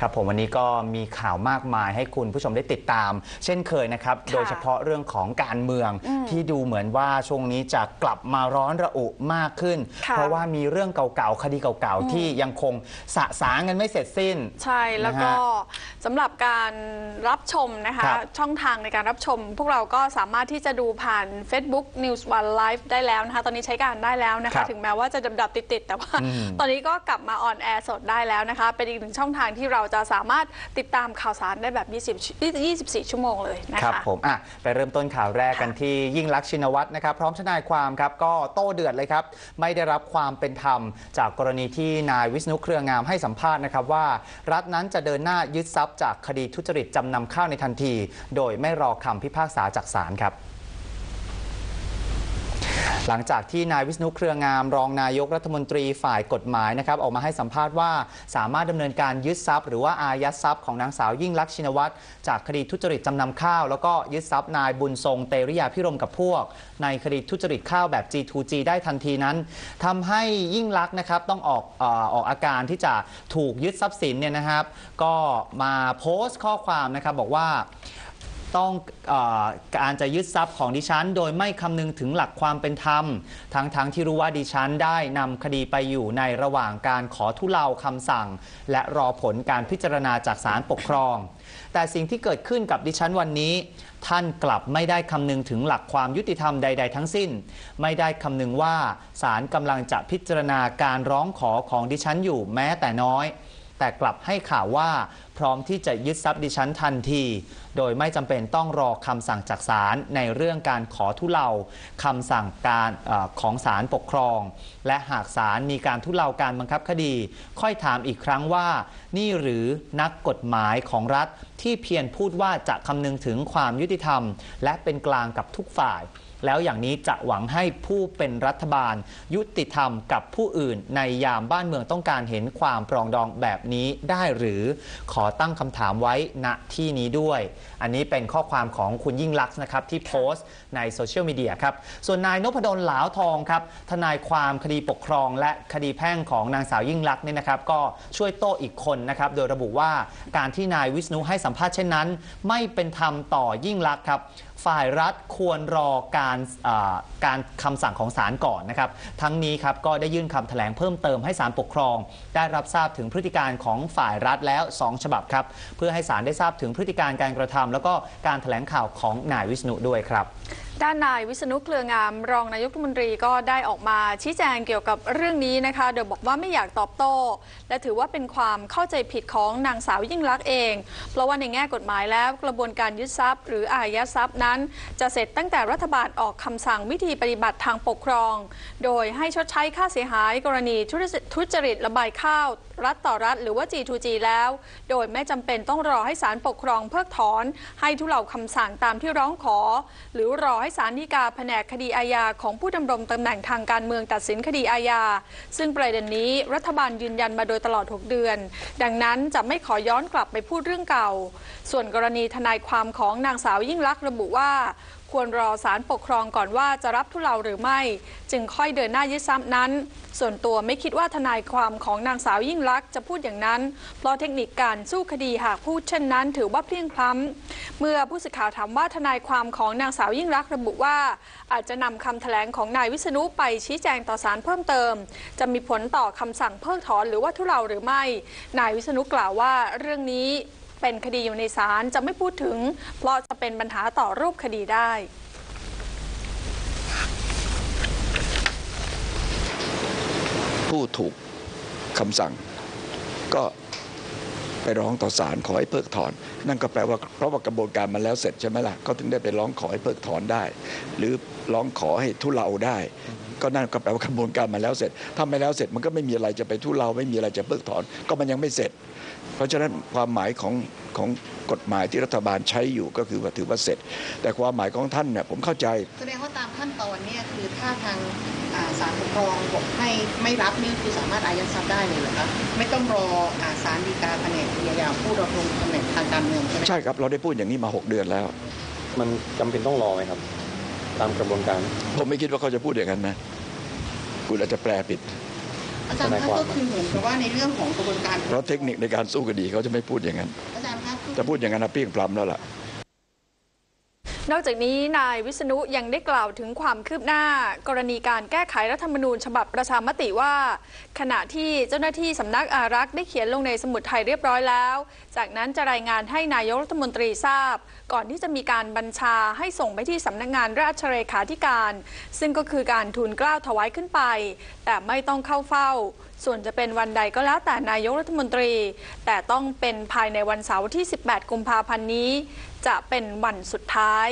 ครับผมวันนี้ก็มีข่าวมากมายให้คุณผู้ชมได้ติดตาม เช่นเคยนะครับค่ะโดยเฉพาะเรื่องของการเมืองอืมที่ดูเหมือนว่าช่วงนี้จะกลับมาร้อนระอุมากขึ้นค่ะเพราะว่ามีเรื่องเก่าๆคดีเก่าๆที่ยังคงสะสางกันไม่เสร็จสิ้น ใช่แล้วก็นะฮสำหรับการรับชมนะคะครับช่องทางในการรับชม พวกเราก็สามารถที่จะดูผ่าน Facebook News One Live ได้แล้วนะคะตอนนี้ใช้การได้แล้วนะครัคะบถึงแม้ว่าจะดับๆติดๆแต่ว่าอืมตอนนี้ก็กลับมาออนแอร์สดได้แล้วนะคะเป็นอีกหนึ่งช่องทางที่เราจะสามารถติดตามข่าวสารได้แบบ 20 24 ชั่วโมงเลยนะคะครับผมอะไปเริ่มต้นข่าวแรกกันที่ยิ่งลักษณ์ชินวัตรนะครับพร้อมทนายความครับก็โต้เดือดเลยครับไม่ได้รับความเป็นธรรม จากกรณีที่นายวิษณุเครืองามให้สัมภาษณ์นะครับว่า รัฐนั้นจะเดินหน้ายึดทรัพย์จากคดีทุจริตจำนำข้าวในทันที โดยไม่รอคำพิพากษาจากศาลครับ หลังจากที่นายวิษณุเครืองาม รองนายกรัฐมนตรีฝ่ายกฎหมายนะครับออกมาให้สัมภาษณ์ว่า สามารถดำเนินการยึดทรัพย์ หรือว่าอายัดทรัพย์ของนางสาวยิ่งลักษณ์ชินวัตรจากคดีทุจริตจำนำข้าว แล้วก็ยึดทรัพย์นายบุญทรงเตริยาพิรมกับพวก ในคดีทุจริตข้าวแบบ G2G ได้ทันทีนั้นทำให้ยิ่งลักษณ์นะครับต้องออกออออกอาการที่จะถูกยึดทรัพย์สินเนี่ยนะครับ ก็มาโพสต์ข้อความนะครับบอกว่า ต้องอการจะยึดทรัพย์ของดิฉัน โดยไม่คำนึงถึงหลักความเป็นธรรม ทั้งทั้งที่รู้ว่าดิฉันได้นำคดีไปอยู่ในระหว่างการขอทุเลาคำสั่ง และรอผลการพิจารณาจากศาลปกครอง แต่สิ่งที่เกิดขึ้นกับดิฉันวันนี้ ท่านกลับไม่ได้คำนึงถึงหลักความยุติธรรมใด ๆ ทั้งสิ้น ไม่ได้คำนึงว่าศาลกำลังจะพิจารณาการร้องขอของดิฉันอยู่แม้แต่น้อย แต่กลับให้ข่าวว่า พร้อมที่จะยึดทรัพย์ดิฉันทันที โดยไม่จำเป็นต้องรอคำสั่งจากศาลในเรื่องการขอทุเลาคำสั่งการอของศาลปกครอง และหากศาลมีการทุเลาการบังคับคดี ค่อยถามอีกครั้งว่า นี่หรือนักกฎหมายของรัฐที่เพียรพูดว่าจะคำนึงถึงความยุติธรรม และเป็นกลางกับทุกฝ่าย แล้วอย่างนี้จะหวังให้ผู้เป็นรัฐบาล ยุติธรรมกับผู้อื่น ในยามบ้านเมืองต้องการเห็นความปรองดองแบบนี้ได้หรือขอตั้งคำถามไว้ณที่นี้ด้วย อันนี้เป็นข้อความของคุณยิ่งลักษณ์นะครับที่โพสต์ในโซเชียลมีเดียครับ ส่วนนายนพดลหลาวทองครับทนายความคดีปกครอง และคดีแพ่งของนางสาวยิ่งลักษณ์เนี่ยนะครับ ก็ช่วยโต้อีกคนนะครับ โดยระบุว่าการที่นายวิษณุให้สัมภาษณ์เช่นนั้น ไม่เป็นธรรมต่อยิ่งลักษณ์ครับฝ่ายรัฐควรรอการการคำสั่งของศาลก่อนนะครับ ทั้งนี้ครับก็ได้ยื่นคำแถลงเพิ่มเติมให้ศาลปกครอง ได้รับทราบถึงพฤติการของฝ่ายรัฐแล้ว 2 ฉบับครับ เพื่อให้ศาลได้ทราบถึงพฤติการการกระทำแล้วก็การแถลงข่าวของนายวิษณุด้วยครับ ด้านนายวิษณุเครืองาม รองนายกรัฐมนตรีก็ได้ออกมาชี้แจงเกี่ยวกับเรื่องนี้นะคะ โดยบอกว่าไม่อยากตอบโต้ และถือว่าเป็นความเข้าใจผิดของนางสาวยิ่งลักษณ์เอง เพราะว่าในแง่กฎหมายแล้วกระบวนการยึดทรัพย์ หรืออายัดทรัพย์นั้น จะเสร็จตั้งแต่รัฐบาลออกคำสั่งวิธีปฏิบัติทางปกครอง โดยให้ชดใช้ค่าเสียหาย กรณีทุจริตระบายข้าว รัฐต่อรัฐ หรือว่า G2G แล้ว โดยไม่จำเป็นต้องรอให้ศาลปกครองเพิกถอน ให้ทุเลาคำสั่งตามที่ร้องขอ หรือรอให้ศาลฎีกาแผนกคดีอาญาของผู้ดำรงตำแหน่งทางการเมืองตัดสินคดีอาญา ซึ่งประเด็นนี้รัฐบาลยืนยันมาโดยตลอด 6 เดือน ดังนั้นจะไม่ขอย้อนกลับไปพูดเรื่องเก่า ส่วนกรณีทนายความของนางสาวยิ่งลักษณ์ระบุว่า ควรรอศาลปกครองก่อนว่าจะรับทุเลาหรือไม่ จึงค่อยเดินหน้ายึดทรัพย์นั้น ส่วนตัวไม่คิดว่าทนายความของนางสาวยิ่งลักษณ์จะพูดอย่างนั้น เพราะเทคนิคการสู้คดีหากพูดเช่นนั้น ถือว่าเพลียงพล้ำเมื่อผู้สื่อข่าวถามว่าทนายความของนางสาวยิ่งลักษณ์ระบุว่า อาจจะนำคำแถลงของนายวิษณุไปชี้แจงต่อศาลเพิ่มเติม จะมีผลต่อคำสั่งเพิกถอนหรือว่าทุเลาหรือไม่ นายวิษณุกล่าวว่าเรื่องนี้ เป็นคดีอยู่ในศาลจะไม่พูดถึง เพราะจะเป็นปัญหาต่อรูปคดีได้ผู้ถูกคำสั่ง ก็ไปร้องต่อศาลขอให้เพิกถอน นั่นก็แปลว่าเพราะว่ากระบวนการมันแล้วเสร็จใช่ไหมล่ะก็ถึงได้ไปร้องขอให้เพิกถอนได้ หรือร้องขอให้ทุเลาได้ ก็นั่นก็แปลว่ากระบวนการมันแล้วเสร็จถ้าไม่แล้วเสร็จมันก็ไม่มีอะไรจะไปทุเลาไม่มีอะไรจะเพิกถอน ก็มันยังไม่เสร็จ เพราะฉะนั้นความหมายของของกฎหมายที่รัฐบาลใช้อยู่ก็คือว่าถือว่าเสร็จ แต่ความหมายของท่านเนี่ยผมเข้าใจแสดงว่าตามขั้นตอนเนี่ยคือถ้าทางอ่าศาลปกครองบอกให้ไม่รับนี่คือสามารถอายัดทรัพย์ได้เลยเหรอครับไม่ต้องรออ่าศาลฎีกาแผนกคดีอาญาผู้ดำรงตำแหน่งทางการเมืองใช่ไหมใช่ครับเราได้พูดอย่างนี้มา 6 เดือนแล้ว มันจำเป็นต้องรอไหมครับ ตามกระบวนการ ผมไม่คิดว่าเขาจะพูดอย่างนั้นนะคุณอาจจะแปลผิด อาจารย์ทนายคะความก็คือเหมือนกับว่าในเรื่องของกระบวนการเพราะเทคนิคในการสู้คดีเขาจะไม่พูดอย่างนั้น อาจารย์คะคือจะพูดอย่างนั้นนะเปรี้ยงปล้ำแล้วล่ะ นอกจากนี้นายวิษณุยังได้กล่าวถึงความคืบหน้า กรณีการแก้ไขรัฐธรรมนูญฉบับประชามติว่า ขณะที่เจ้าหน้าที่สำนักอารักษ์ได้เขียนลงในสมุดไทยเรียบร้อยแล้ว จากนั้นจะรายงานให้นายกรัฐมนตรีทราบ ก่อนที่จะมีการบัญชาให้ส่งไปที่สำนักงานราชเลขาธิการ ซึ่งก็คือการทูลเกล้าถวายขึ้นไป แต่ไม่ต้องเข้าเฝ้าส่วนจะเป็นวันใดก็แล้วแต่นายกรัฐมนตรี แต่ต้องเป็นภายในวันเสาร์ที่ 18 กุมภาพันธ์นี้ จะเป็นวันสุดท้าย